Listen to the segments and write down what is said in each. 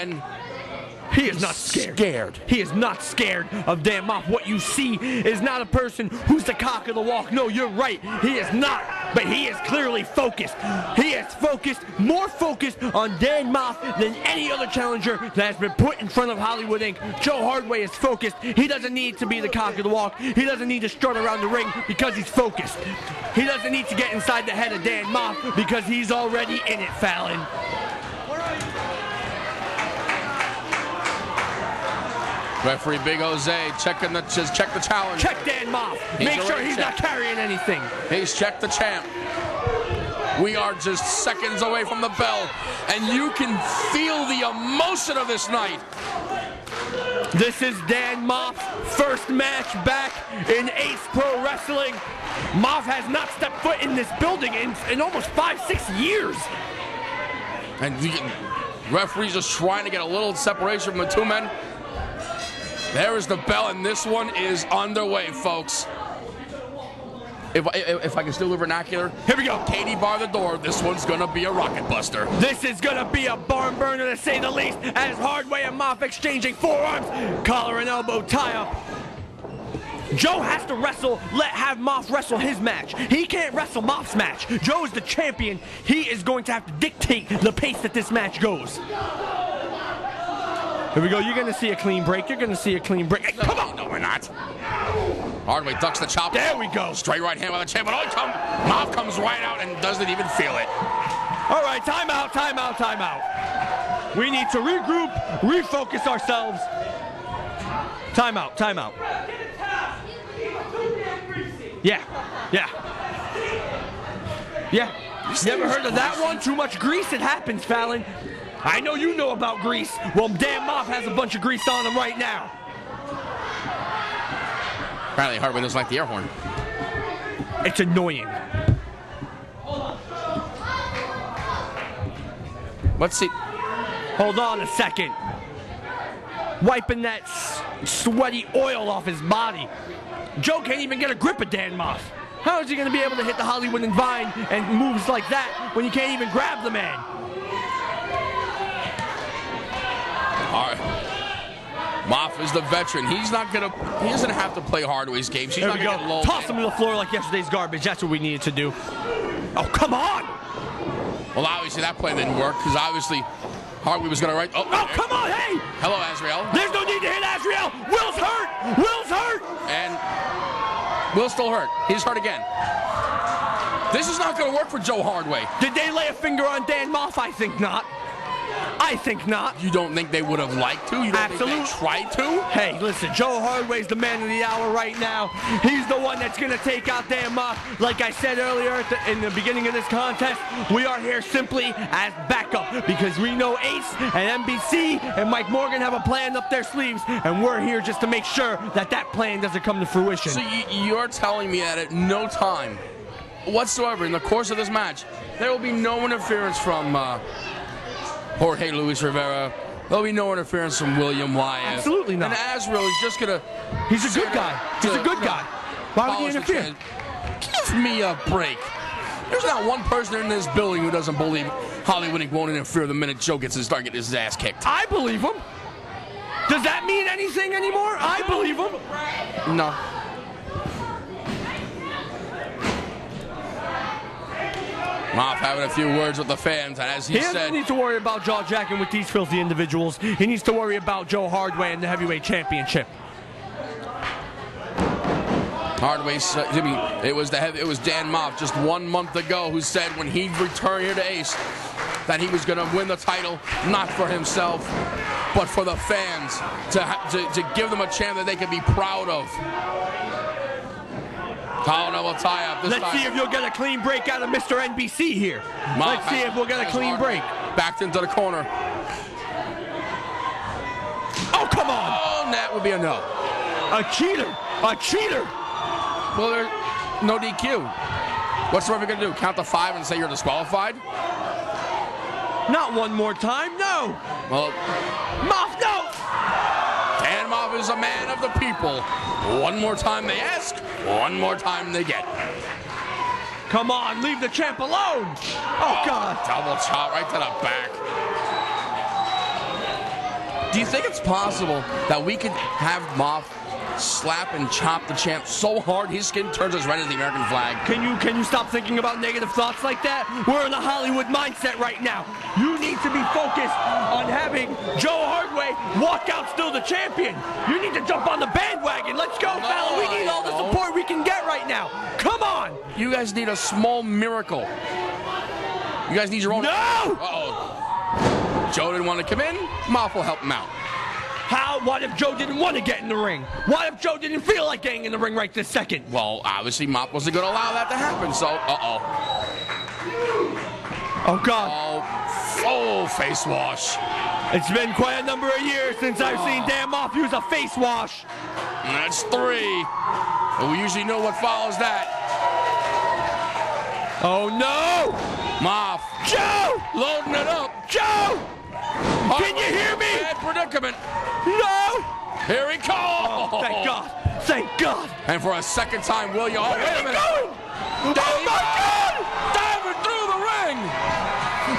And He is not scared. scared. He is not scared of Dan Maff. What you see is not a person who's the cock of the walk. No, you're right. He is not. But he is clearly focused. He is focused, more focused on Dan Maff than any other challenger that has been put in front of Hollywood Inc. Joe Hardway is focused. He doesn't need to be the cock of the walk. He doesn't need to strut around the ring because he's focused. He doesn't need to get inside the head of Dan Maff because he's already in it, Fallon. Referee Big Jose checking the just check the challenge. Check Dan Maff. Make sure he's not carrying anything. He's checked the champ. We are just seconds away from the bell, and you can feel the emotion of this night. This is Dan Maff's first match back in Ace Pro Wrestling. Maff has not stepped foot in this building in, in almost five, six years. And the referee's just trying to get a little separation from the two men. There is the bell, and this one is underway, folks. If I, if I can still do vernacular, Here we go. Katie bar the door. This one's gonna be a rocket buster. This is gonna be a barn burner to say the least, as Hardway and Maff exchanging forearms, collar and elbow tie up. Joe has to wrestle, let have Maff wrestle his match. He can't wrestle Maff's match. Joe is the champion. He is going to have to dictate the pace that this match goes. Here we go. You're gonna see a clean break. You're gonna see a clean break. Hey, come on. No, we're not. Hardway ducks the chop. There we go. Straight right hand by the champ, but oh, come, Maff comes right out and doesn't even feel it. All right, Time out. Time out. Time out. We need to regroup, refocus ourselves. Time out. Time out. Yeah, yeah. Yeah. You ever heard of that one? Too much grease, it happens, Fallon. I know you know about grease. Well, Dan Maff has a bunch of grease on him right now. Apparently, Hardway doesn't like the air horn. It's annoying. Let's see. Hold on a second. Wiping that s- sweaty oil off his body. Joe can't even get a grip of Dan Maff. How is he going to be able to hit the Hollywood and Vine and moves like that when you can't even grab the man? All right. Maff is the veteran. He's not gonna. He doesn't have to play Hardway's games. He's There not we gonna go. Toss him to the floor like yesterday's garbage. That's what we needed to do. Oh, come on! Well, obviously that play didn't work because obviously Hardway was gonna right. Oh, Oh, come on, hey! hello, Azrael. There's no need to hit Azrael. Will's hurt. Will's hurt. And Will's still hurt. He's hurt again. This is not gonna work for Joe Hardway. Did they lay a finger on Dan Maff? I think not. I think not. You don't think they would have liked to? You don't Absolute- think they tried to? Hey, listen, Joe Hardway's the man of the hour right now. He's the one that's going to take out Dan Maff. Like I said earlier at the, in the beginning of this contest, we are here simply as backup because we know Ace and NBC and Mike Morgan have a plan up their sleeves, and we're here just to make sure that that plan doesn't come to fruition. So you, you're telling me that at no time whatsoever in the course of this match, there will be no interference from uh, Jorge Luis Rivera. There'll be no interference from William Wyatt. Absolutely not. And Azrael is just gonna. He's a good guy. He's a good guy. Why would he interfere? Give me a break. There's not one person in this building who doesn't believe Hollywood won't interfere the minute Joe gets his start getting his ass kicked. I believe him. Does that mean anything anymore? I believe him. No. Maff having a few words with the fans, and as he, He doesn't said, need to worry about jaw jacking with these filthy individuals. He needs to worry about Joe Hardway and the heavyweight championship. Hardway, said- I uh, mean, it was the heavy, it was Dan Maff just one month ago who said when he returned here to Ace that he was going to win the title not for himself but for the fans to, to to give them a chance that they could be proud of. Colin will tie up this Let's time. see if you'll get a clean break out of Mr. NBC here. Let's see if we'll get a clean break. Backed into the corner. Oh, come on. Oh, and that would be a no. A cheater. A cheater. Well, there's no DQ. What's the referee going to do? Count to five and say you're disqualified? Not one more time. No. Well, Maff, no. Dan Maff is a man of the people. One more time they ask, one more time they get. Come on. Leave the champ alone. Oh, oh God. Double chop right to the back. Do you think it's possible that we could have Maff slap and chop the champ so hard his skin turns as red as the American flag? Can you can you stop thinking about negative thoughts like that? We're in a Hollywood mindset right now. You need to be focused on having Joe Hardway walk out still the champion. You need to jump on the bandwagon. Let's go, No, fella. We need all the support we can get right now. Come on. You guys need a small miracle. You guys need your own. No! Uh-oh. Joe didn't want to come in. Maff will help him out. How? What if Joe didn't want to get in the ring? What if Joe didn't feel like getting in the ring right this second? Well, obviously Maff wasn't going to allow that to happen. So, uh-oh. Oh God. Oh, oh, face wash. It's been quite a number of years since I've oh. seen Dan Maff use a face wash. That's three. And we usually know what follows that. Oh no! Maff Joe! loading it up. Joe! Can you hear me? Bad predicament. No! Here he comes. Oh, thank God! Thank God! And for a second time, will you? Oh, wait a minute. going? Oh my God! Diving through the ring.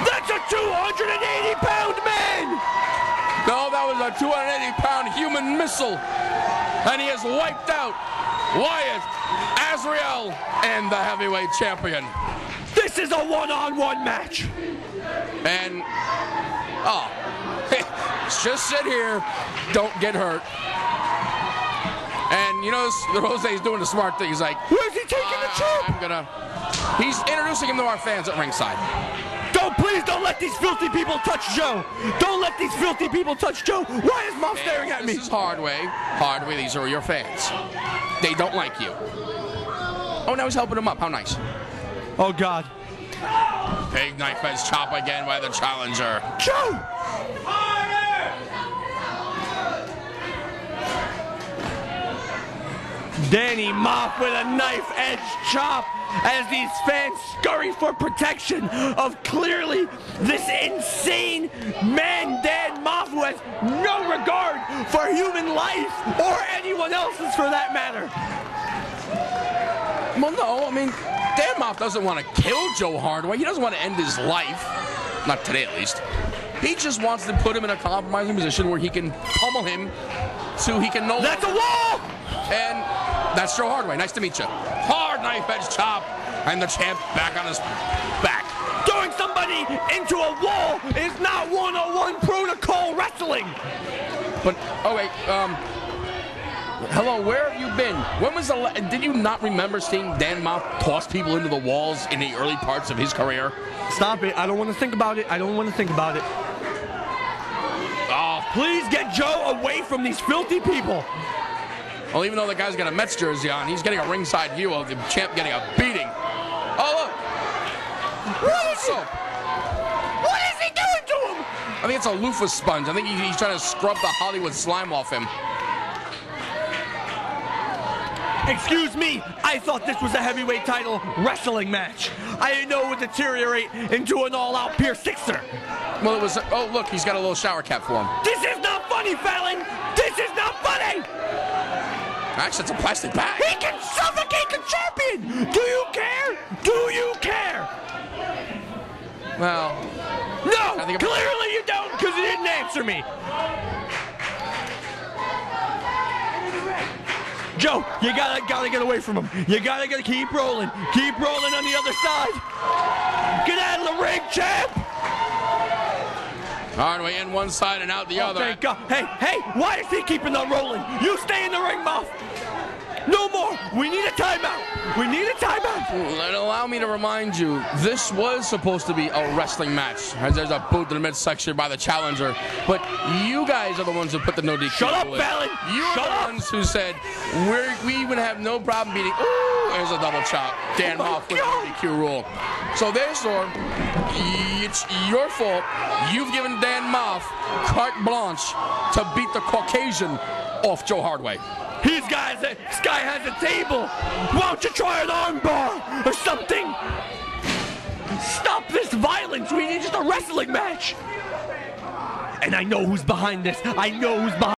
That's a 280 pound man! No, that was a 280 pound human missile. And he has wiped out Wyatt, Azrael, and the heavyweight champion. This is a one on one match! And, oh, just sit here, don't get hurt. And you know, Rose's doing the smart thing. He's like, Where's he taking the "Ah, champ? I'm gonna. He's introducing him to our fans at ringside. Don't please don't let these filthy people touch Joe! Don't let these filthy people touch Joe! Why is mom staring at me? This is Hardway. Hardway, these are your fans. They don't like you. Oh, now he's helping him up. How nice. Oh God. Big knife edge chop again by the challenger. Joe! Danny Maff with a knife edge chop as these fans scurry for protection of clearly this insane man, Dan Maff, who has no regard for human life or anyone else's for that matter. Well, no, I mean, Dan Maff doesn't want to kill Joe Hardway. He doesn't want to end his life. Not today, at least. He just wants to put him in a compromising position where he can pummel him so he can no That's a wall! And that's Joe Hardway. Nice to meet you. Hard knife edge chop. And the champ back on his back. Throwing somebody into a wall is not 101 protocol wrestling! But, oh, wait, um. Hello, where have you been? When was the. La- did you not remember seeing Dan Maff toss people into the walls in the early parts of his career? Stop it. I don't want to think about it. I don't want to think about it. Oh, Please get Joe away from these filthy people. well, even though the guy's got a Mets jersey on, he's getting a ringside view of the champ getting a beating. Oh, look. What is What is he doing to him? I think it's a loofah sponge. I think he's trying to scrub the Hollywood slime off him. Excuse me. I thought this was a heavyweight title wrestling match. I didn't know it would deteriorate into an all-out Pier Sixer. Well, it was. Oh, look, he's got a little shower cap for him. This is not funny, Fallon. This is not funny. Actually, it's a plastic bag. He can suffocate the champion. Do you care? Do you care? Well, No, I think I'm- clearly you don't, because you didn't answer me. Joe, you gotta gotta get away from him. You gotta gotta keep rolling. Keep rolling on the other side. Get out of the ring, champ! Hardway in one side and out the Oh, other. thank God. Hey, hey, why is he keeping on rolling? You stay in the ring, Maff. No more. We need a timeout. We need a timeout. And allow me to remind you, this was supposed to be a wrestling match. As there's a boot in the midsection by the challenger. But you guys are the ones who put the no DQ Shut up. Fallon. You're Shut the up. ones who said we're, we would have no problem beating. Ooh, there's a double chop. Dan Oh Hoff with the no DQ rule. So therefore, it's your fault. You've given Dan Maff carte blanche to beat the Caucasian off Joe Hardway. These guys, this guy has a table. Why don't you try an armbar or something? Stop this violence. We need just a wrestling match. And I know who's behind this. I know who's behind.